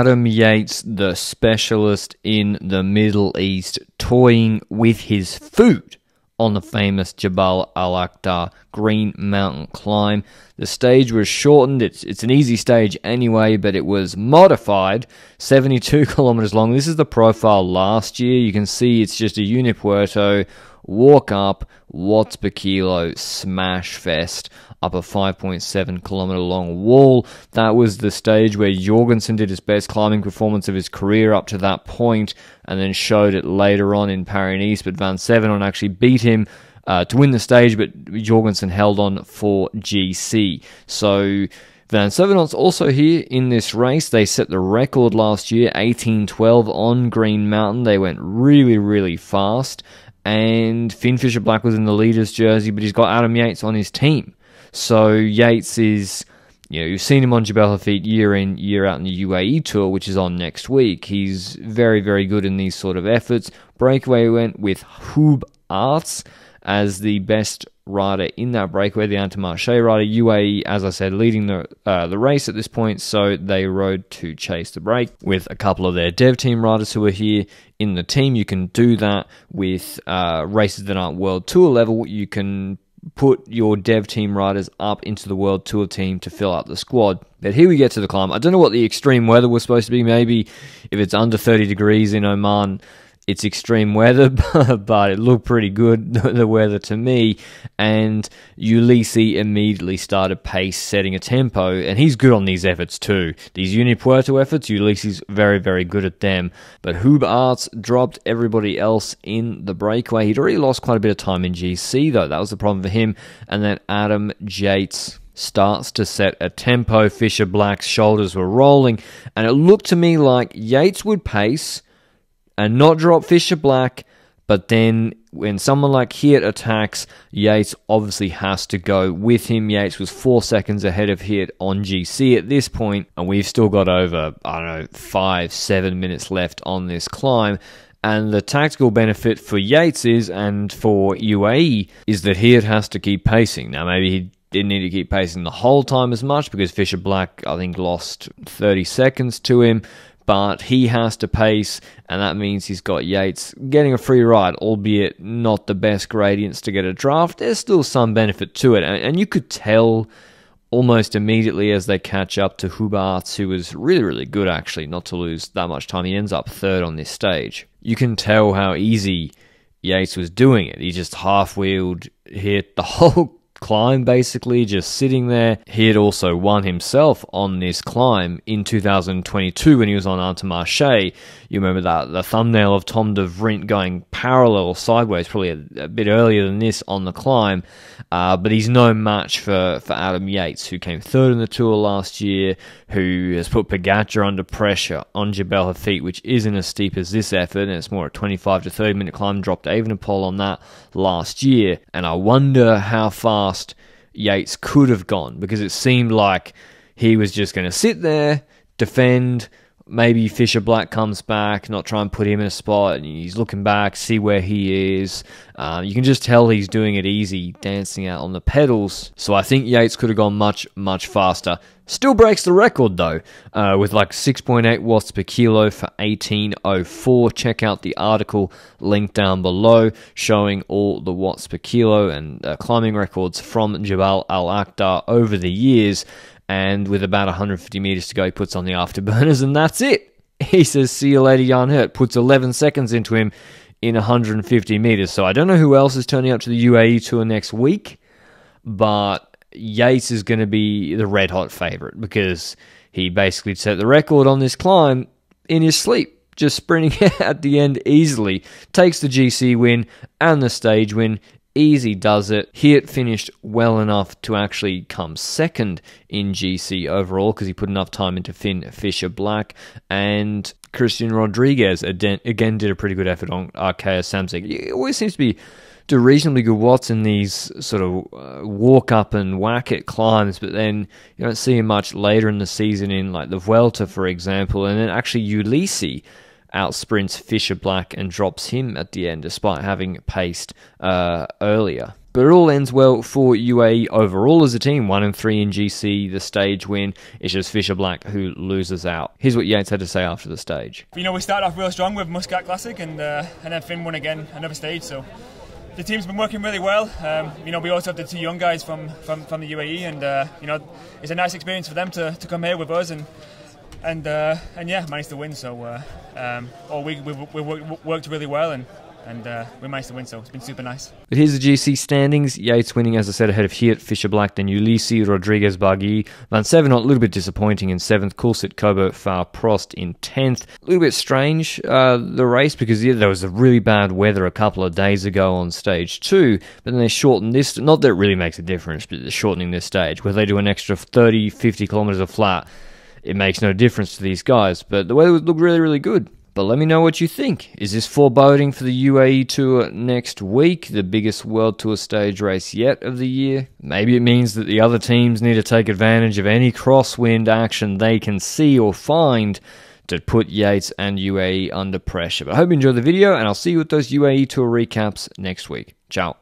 Adam Yates, the specialist in the Middle East, toying with his food on the famous Jabal Al Akhdar Green Mountain climb. The stage was shortened. It's it's an easy stage anyway, but it was modified, 72 kilometers long. This is the profile last year. You can see it's just a Unipuerto walk up, watts per kilo smash fest up a 5.7 kilometer long wall. That was the stage where Jorgenson did his best climbing performance of his career up to that point, and then showed it later on in Paris Nice. But Van Sevenant actually beat him. Uh, to win the stage, but Jorgenson held on for GC. So Van Sevenant's also here in this race. They set the record last year, 1812 on Green Mountain. They went really, really fast and Finn Fisher Black was in the leader's jersey, but he's got Adam Yates on his team. So Yates is, you know, you've seen him on Jebel Hafeet year in, year out in the UAE tour, which is on next week. He's very, very good in these sort of efforts. Breakaway went with Huub Artz as the best rider in that breakaway, the Intermarché rider. UAE, as I said, leading the uh, the race at this point, so they rode to chase the break with a couple of their dev team riders who are here in the team. You can do that with uh, races that aren't World Tour level. You can put your dev team riders up into the World Tour team to fill out the squad. But here we get to the climb. I don't know what the extreme weather was supposed to be. Maybe if it's under 30 degrees in Oman, it's extreme weather, but it looked pretty good, the weather to me. And Ulissi immediately started pace setting a tempo, and he's good on these efforts too. These Unipuerto efforts, Ulissi's very, very good at them. But Huub Artz dropped everybody else in the breakaway. He'd already lost quite a bit of time in GC, though. That was the problem for him. And then Adam Yates starts to set a tempo. Fisher Black's shoulders were rolling, and it looked to me like Yates would pace and not drop Fisher Black. But then when someone like Hirt attacks, Yates obviously has to go with him. Yates was four seconds ahead of Hirt on GC at this point, and we've still got over, I don't know, five, seven minutes left on this climb. And the tactical benefit for Yates is, and for UAE, is that Hirt has to keep pacing. Now, maybe he didn't need to keep pacing the whole time as much because Fisher Black, I think, lost 30 seconds to him but he has to pace, and that means he's got Yates getting a free ride, albeit not the best gradients to get a draft. There's still some benefit to it, and, you could tell almost immediately as they catch up to Huub Artz, who was really, really good actually, not to lose that much time. He ends up third on this stage. You can tell how easy Yates was doing it. He just half wheeled, hit the whole climb, basically, just sitting there. He had also won himself on this climb in 2022 when he was on Intermarché. You remember that the thumbnail of Tom Devriendt going parallel sideways, probably a, a, bit earlier than this on the climb. Uh, but he's no match for, for Adam Yates, who came third in the tour last year, who has put Pogacar under pressure on Jebel Hafeet, which isn't as steep as this effort, and it's more a 25 to 30 minute climb. Dropped Evenepoel on that last year, and I wonder how fast Yates could have gone because it seemed like he was just going to sit there, defend maybe Fisher Black comes back, not try and put him in a spot, and he's looking back, see where he is. Uh, you can just tell he's doing it easy, dancing out on the pedals. So I think Yates could have gone much, much faster. Still breaks the record though, uh, with like 6.8 watts per kilo for 1804. Check out the article linked down below showing all the watts per kilo and uh, climbing records from Jabal Al Akhdar over the years and with about 150 meters to go, he puts on the afterburners, and that's it. He says, "See you later, Jan Hirt." Puts 11 seconds into him in 150 meters. So I don't know who else is turning up to the UAE tour next week, but Yates is going to be the red hot favorite because he basically set the record on this climb in his sleep just sprinting at the end easily. Takes the GC win and the stage win easy does it. Hirt finished well enough to actually come second in GC overall because he put enough time into Finn Fisher Black. And Christian Rodriguez again did a pretty good effort on Arkea Samsic. He always seems to be do reasonably good watts in these sort of uh, walk up and whack it climbs, but then you don't see him much later in the season in like the Vuelta, for example. And then actually Ulissi out sprints Fisher Black and drops him at the end, despite having paced uh, earlier. But it all ends well for UAE overall as a team. One and three in GC, the stage win. It's just Fisher Black who loses out. Here's what Yates had to say after the stage. You know, we started off real strong with Muscat Classic, and uh, and then Finn won again another stage. So the team's been working really well. Um, you know, we also have the two young guys from from, from the UAE, and uh, you know, it's a nice experience for them to, to come here with us and and uh, and yeah, managed to win. So uh, um, all week we, we, worked really well and and uh, we managed to win, so it's been super nice. But here's the GC standings. Yates winning, as I said, ahead of Hirt, Fisher Black, then Ulissi, Rodriguez, Barguil. Van Seven, a little bit disappointing in 7th. Coulthard, Cobo, Far, Prost in 10th. A little bit strange, uh, the race, because yeah, there was a really bad weather a couple of days ago on stage 2, but then they shortened this. Not that it really makes a difference, but shortening this stage, where they do an extra 30, 50 kilometres of flat. It makes no difference to these guys, but the weather looked really, really good. But let me know what you think. Is this foreboding for the UAE Tour next week, the biggest World Tour stage race yet of the year? Maybe it means that the other teams need to take advantage of any crosswind action they can see or find to put Yates and UAE under pressure. But I hope you enjoyed the video, and I'll see you with those UAE Tour recaps next week. Ciao.